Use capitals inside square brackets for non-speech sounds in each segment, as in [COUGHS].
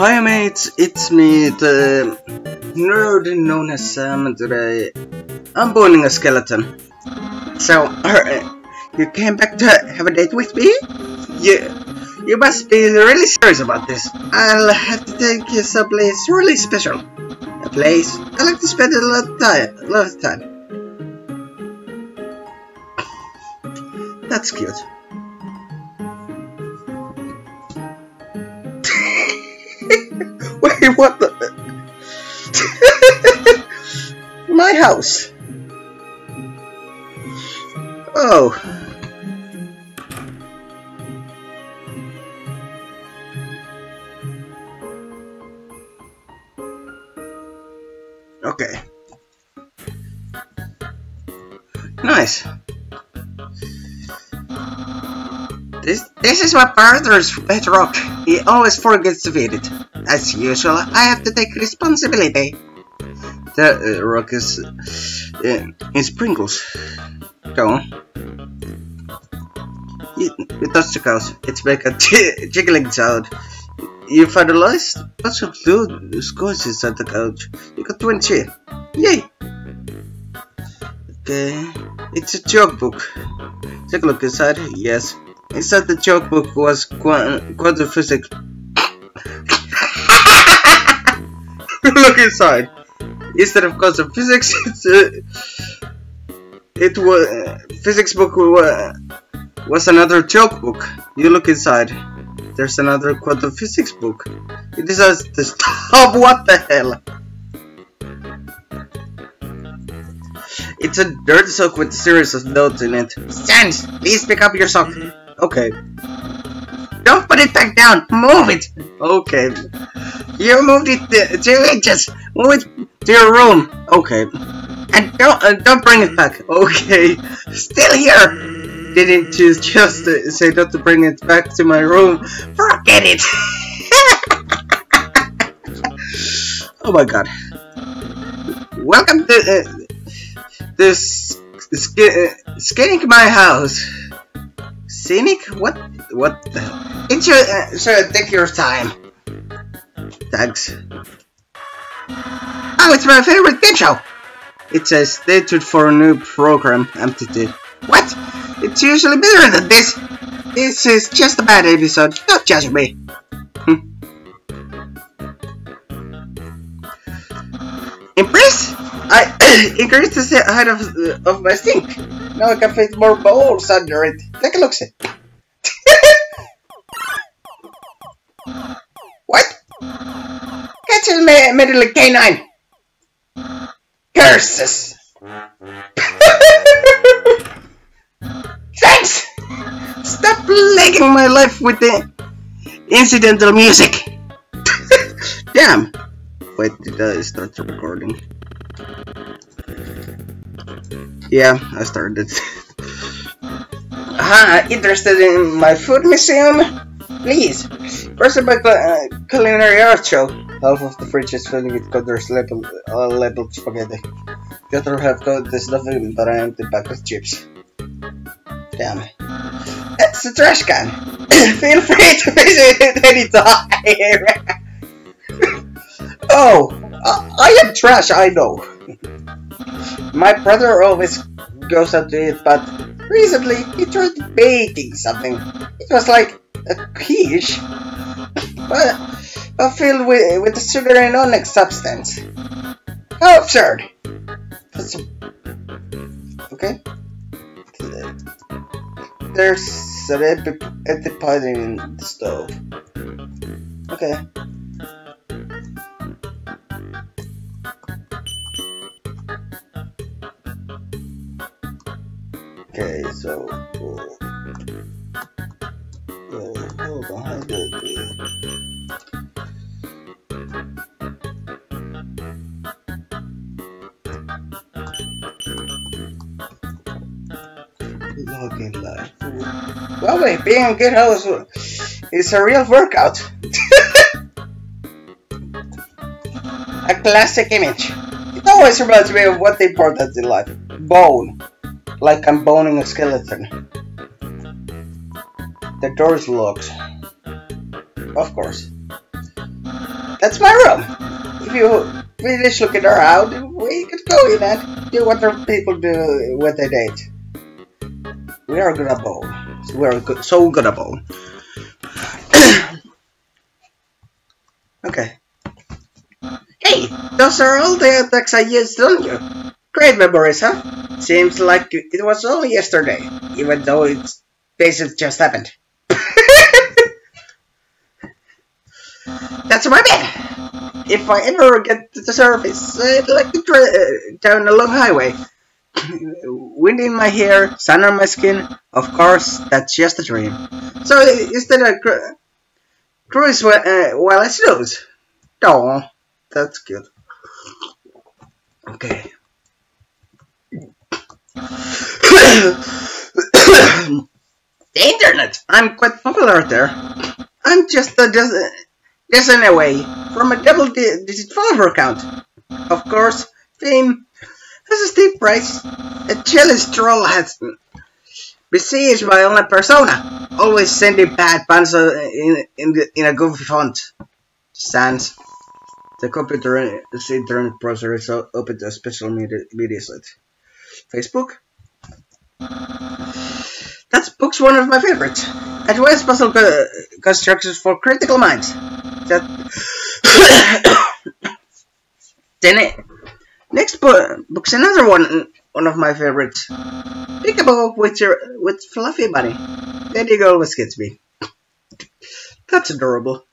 Hi mates, it's me, the nerd known as Sam, and today I'm boning a skeleton. So, uh, you came back to have a date with me? You, you must be really serious about this. I'll have to take you someplace really special. A place I like to spend a lot of time. A lot of time. That's cute. [LAUGHS] Wait, what the? [LAUGHS] My house. Oh. Okay. Nice. This this is my brother's bedrock. He always forgets to feed it. As usual, I have to take responsibility. The uh, rock is uh, in sprinkles. Go on. You, you touch the cows. It's make a jiggling sound. You find a nice bunch of blue scores inside the couch. You got 20. Yay! Okay. It's a joke book. Take a look inside. Yes. Inside the joke book was quantum physics. [LAUGHS] look inside. Instead of quantum physics, [LAUGHS] it's, uh, it was uh, physics book was, was another joke book. You look inside. There's another quantum physics book. It decides to stop. [LAUGHS] What the hell? It's a dirty sock with a series of notes in it. Sans, please pick up your sock. Okay. Don't put it back down. Move it. Okay. You moved it two inches. Move it to your room. Okay. And don't uh, don't bring it back. Okay. Still here. Didn't you just uh, say not to bring it back to my room? Forget it. [LAUGHS] oh my god. Welcome to uh, this sk uh, skinning my house. Scenic? What? What the hell? Enjoy, uh, sure, take your time. Thanks. Oh, it's my favorite game show! It says stated for a new program, MTT. What? It's usually better than this. This is just a bad episode, don't judge me. Hmm. Impressed? I [COUGHS] increased the height of, uh, of my sink. Now I can fit more bowls under it. Take a look, see. Catch a me middle canine. Curses. [LAUGHS] Thanks. Stop plaguing my life with the incidental music. [LAUGHS] Damn. Wait, did I start recording? Yeah, I started. [LAUGHS] Ah, interested in my food museum? Please, first my uh, culinary art show. Half of the fridge is filled with Codder's labeled, uh, labeled spaghetti. The other half contains nothing but an empty bag of chips. Damn. It's a trash can. [COUGHS] Feel free to visit it anytime. [LAUGHS] oh, uh, I am trash, I know. My brother always goes out to eat, but recently he tried baking something. It was like a quiche, but, but filled with, with sugar and onyx substance. How absurd! That's okay. There's an antipode in the stove. Okay. Okay, so Login live. Well, wait, being a good host is a real workout. [LAUGHS] a classic image. It always reminds me of what they brought important in life. Bone like I'm boning a skeleton. The door's locked. Of course. that's my room. If you finish looking around, we could go in and do what people do when they date. We are gonna bowl. We are good, so gonna bowl. [COUGHS] okay. Hey, those are all the attacks I used on you. Great memories, huh? Seems like it was only yesterday, even though it's basically just happened. [LAUGHS] That's my bed! If I ever get to the surface, I'd like to try uh, down a long highway. Wind in my hair, sun on my skin, of course, that's just a dream. So, instead of cru cruise while, uh, while I snooze. Oh, that's good. Okay. [COUGHS] the internet! I'm quite popular there. I'm just a dozen away from a double-digit follower count. Of course, fame has a steep price. A jealous troll has besieged my online persona, always sending bad puns uh, in, in, in a goofy font. Sans. The computer the internet browser is open to a special media, media site. Facebook? That's books one of my favorites. Advanced puzzle co constructions for critical minds. That [COUGHS] then it, next book book's another one one of my favorites. Peek-a-boo with your with Fluffy Bunny. Daddy always gets me. That's adorable.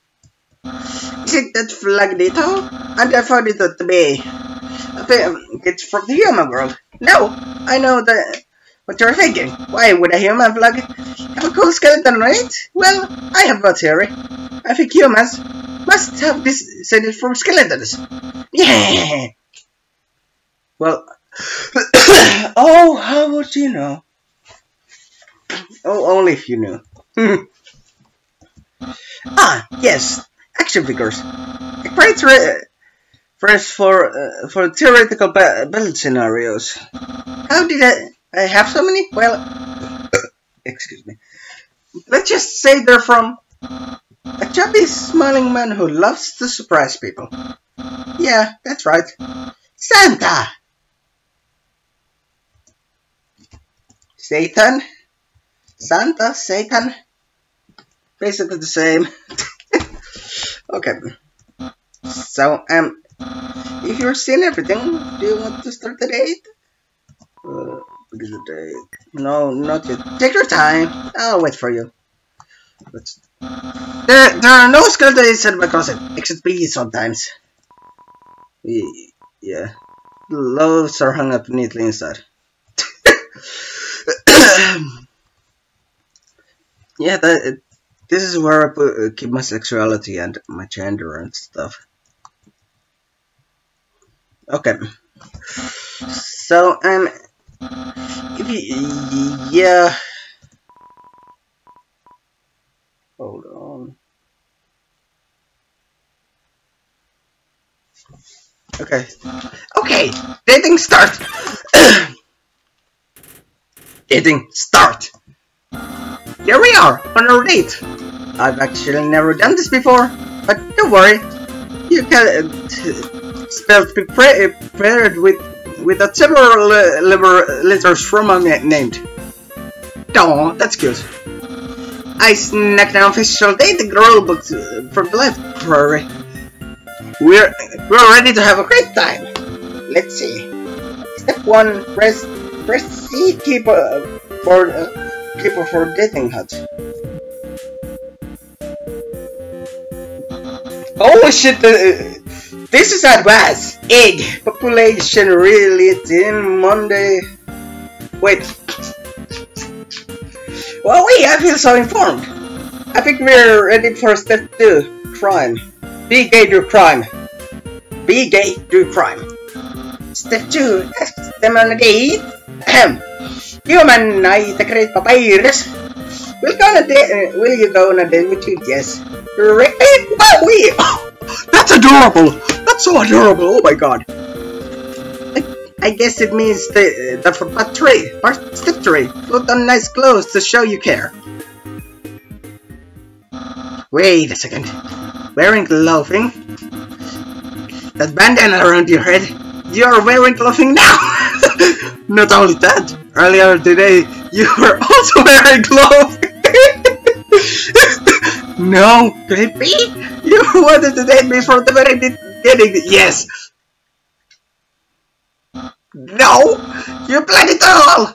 Is it that Flagdito? And I found it the bay. It's from the human world. No, I know that what you're thinking. Why would a human flag have a cool skeleton on it? Well, I have a theory. I think humans must have descended from skeletons. [LAUGHS] Yeah. Well, [COUGHS] oh, how would you know? Oh, only if you knew. [LAUGHS] ah, yes, action figures. Great first for uh, for theoretical battle scenarios. How did I, I have so many? Well, [COUGHS] excuse me. Let's just say they're from a chubby, smiling man who loves to surprise people. Yeah, that's right. Santa! Satan? Santa? Satan? Basically the same. [LAUGHS] okay. So, um, if you're seeing everything, do you want to start the date? Uh, the date. No, not yet. Take your time. I'll wait for you. There, there are no skeletons in my closet, except bees sometimes. Yeah. The loaves are hung up neatly inside. Yeah, that, this is where I put, uh, keep my sexuality and my gender and stuff. Okay. So, um, if you, yeah. Hold on. Okay. Okay, dating start! [COUGHS] dating start! Here we are, on our date! I've actually never done this before, but don't worry. You can uh, spell prepared with with a several uh, letters from a named. Oh, that's good. I snagged an official dating rule book from the library. We're we're ready to have a great time. Let's see. Step one: press press C keyboard for uh, keyboard for dating hut. Oh shit! Uh, this is advanced. Egg population really in Monday. Wait, well, we, I feel so informed. I think we're ready for step 2, crime. Be gay, do crime. Be gay, do crime. Step 2, ask them on a date. Ahem. Human, I the great Papyrus. Will, go on a date, uh, will you go on a date with you? Yes. Wow, we. [GASPS] That's adorable. That's so adorable. Oh my god. I guess it means the, the part 3, part step 3, put on nice clothes to show you care. Wait a second. Wearing clothing? that bandana around your head. You're wearing clothing now! [LAUGHS] Not only that, earlier today, you were [LAUGHS] also wearing clothing! [LAUGHS] no, baby! You wanted to date me from the very beginning, yes! No! You planned it all!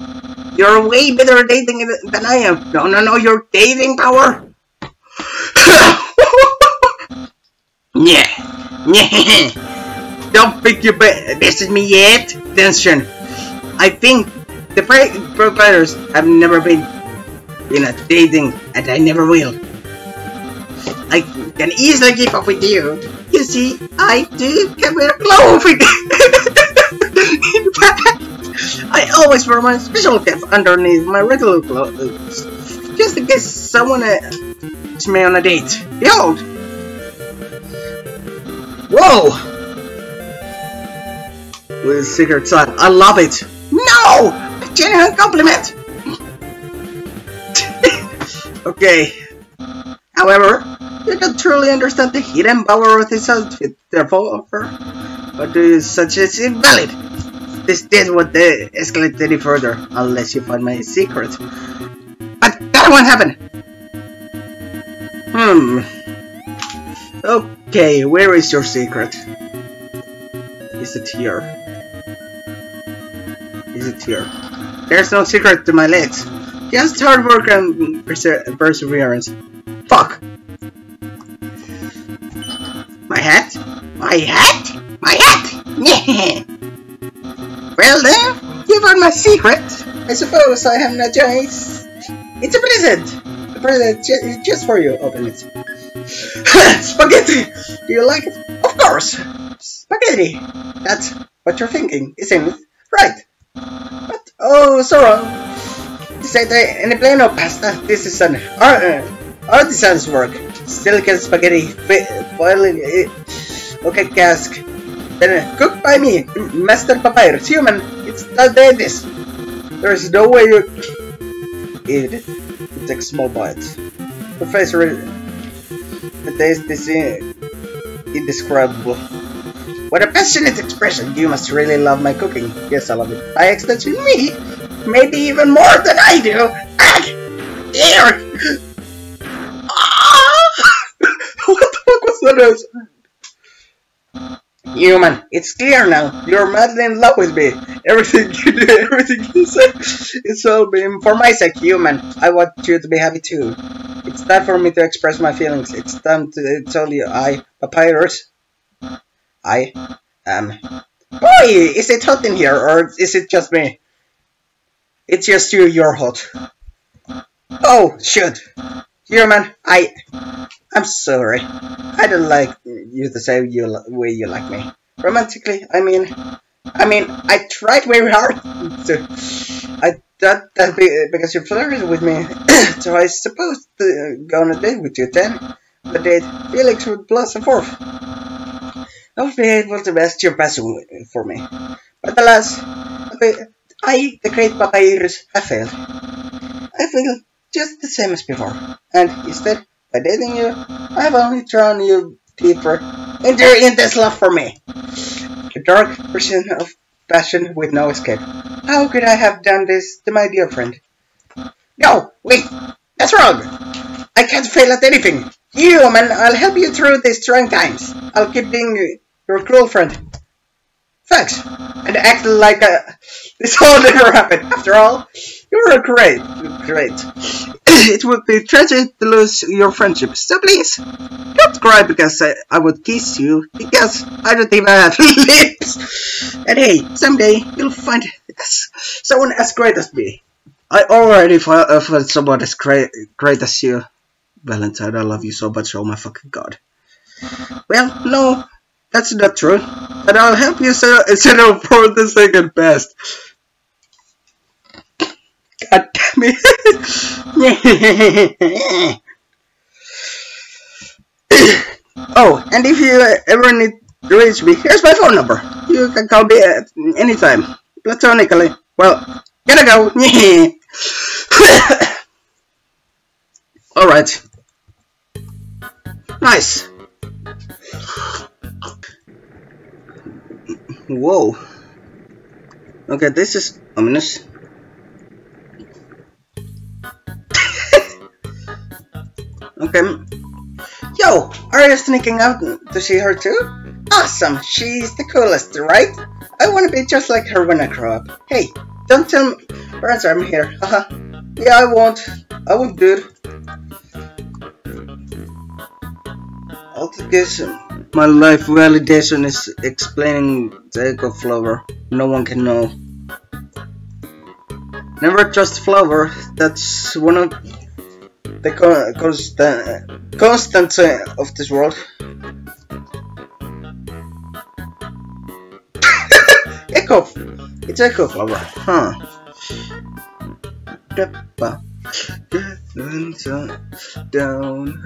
You're way better at dating than I am. No, no, no, your dating power! [LAUGHS] yeah, yeah. Don't think you bested me yet, Tension. I think the providers have never been in a dating, and I never will. I can easily keep up with you. You see, I do can wear clothing. in fact, I always wear my special cap underneath my regular clothes, just in case someone uh, asks me on a date. Behold! Whoa! With secret side. I love it! No! Genuine compliment! okay. However, you don't truly understand the hidden power of this outfit, therefore, but you suggest is invalid? This what they escalate any further, unless you find my secret. But that won't happen! Hmm. Okay, where is your secret? Is it here? Is it here? There's no secret to my legs. Just hard work and perse perseverance. Fuck! My hat? My hat? My hat! [LAUGHS] Well then, you found my secret. I suppose I have no choice. It's a present! A present ju just for you. Open it. [LAUGHS] Spaghetti! Do you like it? Of course! Spaghetti! That's what you're thinking, isn't it? Right! Oh, Sora! This ain't any plain old pasta. This is an art, uh, artisan's work. Silicon spaghetti, boiling it. Okay, cask. Then uh, cooked by me, Master Papyrus. Human, it's not this. There is no way you eat it. It takes small bites. Professor, the taste is indescribable. What a passionate expression! You must really love my cooking. Yes, I love it. I By extension, me! Maybe even more than I do! Ah! Here! Ah! [LAUGHS] what the fuck was that? Human, it's clear now. You're madly in love with me. Everything [LAUGHS] you do, everything you say, it's all been for my sake, human. I want you to be happy too. It's time for me to express my feelings. It's time to tell you I, Papyrus, I am. Boy, is it hot in here, or is it just me? It's just you, you're hot. Oh, shoot. Human, I... I'm sorry. I don't like you the same you way you like me. Romantically, I mean... I mean, I tried very hard to... I thought that be, because you flirted with me, [COUGHS] so I supposed to go on a date with you then. The date, Felix would blossom forth. Would be able to best your passion for me. But alas, I, the great Papyrus, have failed. I feel just the same as before, and instead, by dating you, I have only drawn you deeper into your intense love for me. A dark version of passion with no escape. How could I have done this to my dear friend? No, wait, that's wrong. I can't fail at anything. You, man, I'll help you through these trying times. I'll keep being your cruel friend. Thanks. And act like a, [LAUGHS] this all never happened. After all, you were great. Great. [CLEARS THROAT] it would be tragic to lose your friendship. So please, don't cry because I, I would kiss you. Because I don't even have [LAUGHS] lips. And hey, someday you'll find someone as great as me. I already found, uh, someone as great, great as you. Valentine, I love you so much, oh my fucking god. Well, no, that's not true. But I'll help you settle [LAUGHS] for the second best. God damn it. [LAUGHS] oh, and if you ever need to reach me, here's my phone number. You can call me at any time. Platonically. Well, gotta go. [LAUGHS] Alright. Nice. Whoa. Okay, this is ominous. [LAUGHS] okay. Yo, are you sneaking out to see her too? Awesome, she's the coolest, right? I want to be just like her when I grow up. Hey, don't tell me parents I'm here. Haha. yeah, I won't. I won't, dude. Guess my life validation is explaining the echo flower. No one can know. Never trust flower. That's one of the con constant constants uh, of this world. [COUGHS] echo. It's echo flower, huh? Down.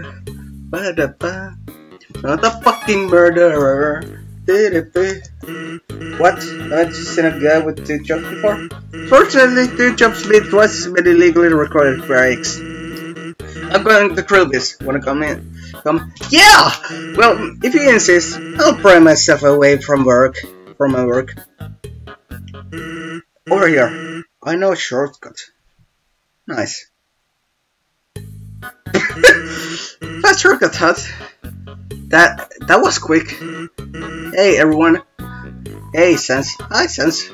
Not a fucking murderer. What? Haven't you seen a guy with two jumps before? Fortunately, two jumps lead twice as many legally recorded breaks. I'm going to grill this. Wanna come in? Come? Yeah! Well, if you insist, I'll pry myself away from work. From my work. Over here. I know a shortcut. Nice. [LAUGHS] Fast shortcut. That that was quick. Hey everyone. Hey Sans. Hi Sans.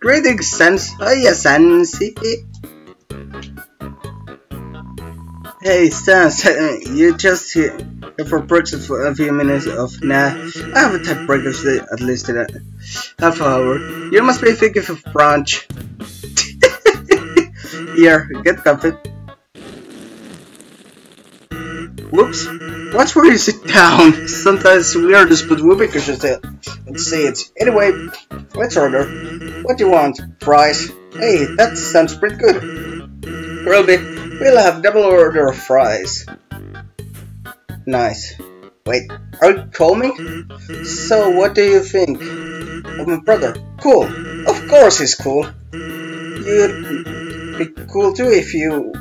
Greetings Sans. Hiya Sans. Hey Sans, [LAUGHS] you just here for purchase for a few minutes of nah. I have a type breaker at least in a half hour. You must be thinking of brunch. [LAUGHS] Here, get comfy. Whoops. Watch where you sit down. [LAUGHS] Sometimes we are just put whooping cushions and see it. Anyway, let's order. What do you want? Fries? Hey, that sounds pretty good. Grillby, we'll have double order of fries. Nice. Wait, are you calling So, what do you think of my brother? Cool. Of course he's cool. You'd be cool too if you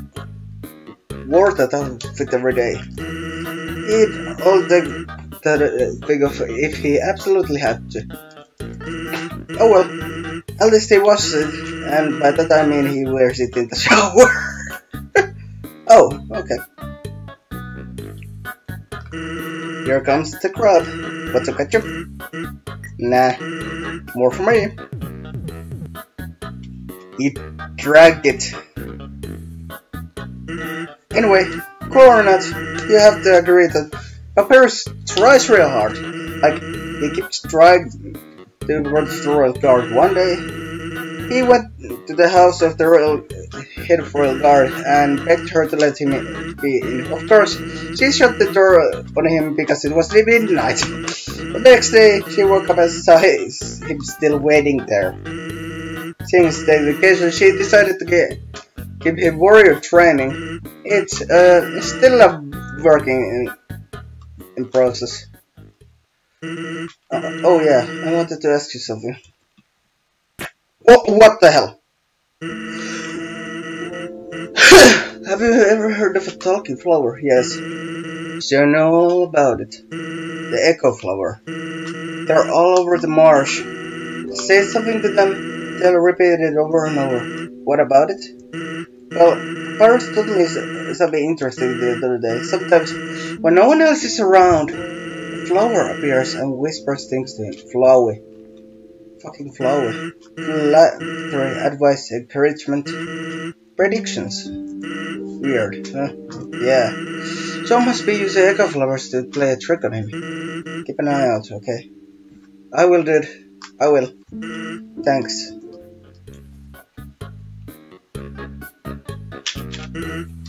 wore that outfit every day. He'd all the uh, big of if he absolutely had to. Oh well, at least he washes it, and by that I mean he wears it in the [LAUGHS] shower. oh, okay. Here comes the crab. What's up, ketchup? Nah, more for me. He dragged it. Anyway, cool or not, you have to agree that Papyrus tries real hard. Like, he keeps trying to run the royal guard one day. He went to the house of the royal head of royal guard and begged her to let him be in. Of course, she shut the door on him because it was midnight. The next day, she woke up and saw him still waiting there. Seeing his dedication, she decided to get give him warrior training. It's uh, it's still a working in, in process. Uh, oh yeah, I wanted to ask you something. What, what the hell? [SIGHS] Have you ever heard of a talking flower? Yes. So you know all about it. The echo flower. They're all over the marsh. Say something to them, they'll repeat it over and over. What about it? Well, Papyrus told me something interesting the other day. Sometimes, when no one else is around, a flower appears and whispers things to him. Flowey. Fucking Flowey. Flattery, advice, encouragement, predictions. Weird, huh? Yeah. So must be using echo flowers to play a trick on him. Keep an eye out, okay? I will, dude. I will. Thanks.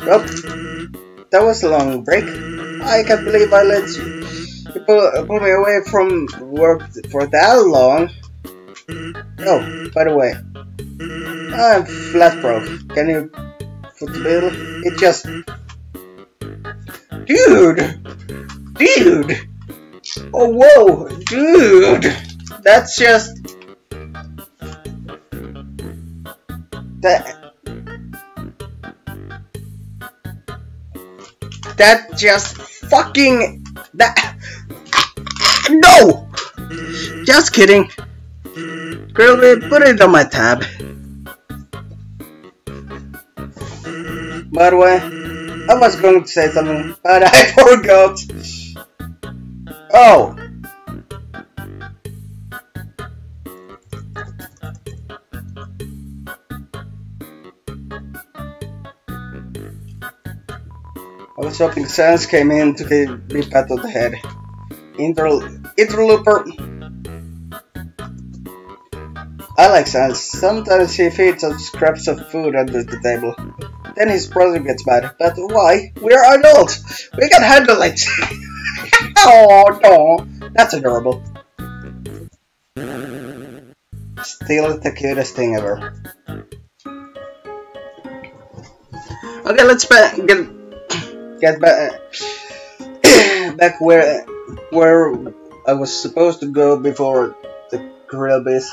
Well, that was a long break. I can't believe I let you, pull, pull me away from work for that long. Oh, by the way, I'm flat broke. Can you foot the bill? It just... Dude! Dude! Oh, whoa! Dude! That's just... That... That just fucking... That... No! Just kidding. Grillby, put it on my tab. By the way, I was going to say something, but I [LAUGHS] forgot. Oh. Hoping Sans came in to give me pat on the head. Inter interlooper. I like Sans. Sometimes he feeds us scraps of food under the table. Then his brother gets mad. But why? We're adults. We can handle it. [LAUGHS] oh no, that's adorable. Still the cutest thing ever. Okay, let's get get back uh, [COUGHS] back where where I was supposed to go before the Grillby's.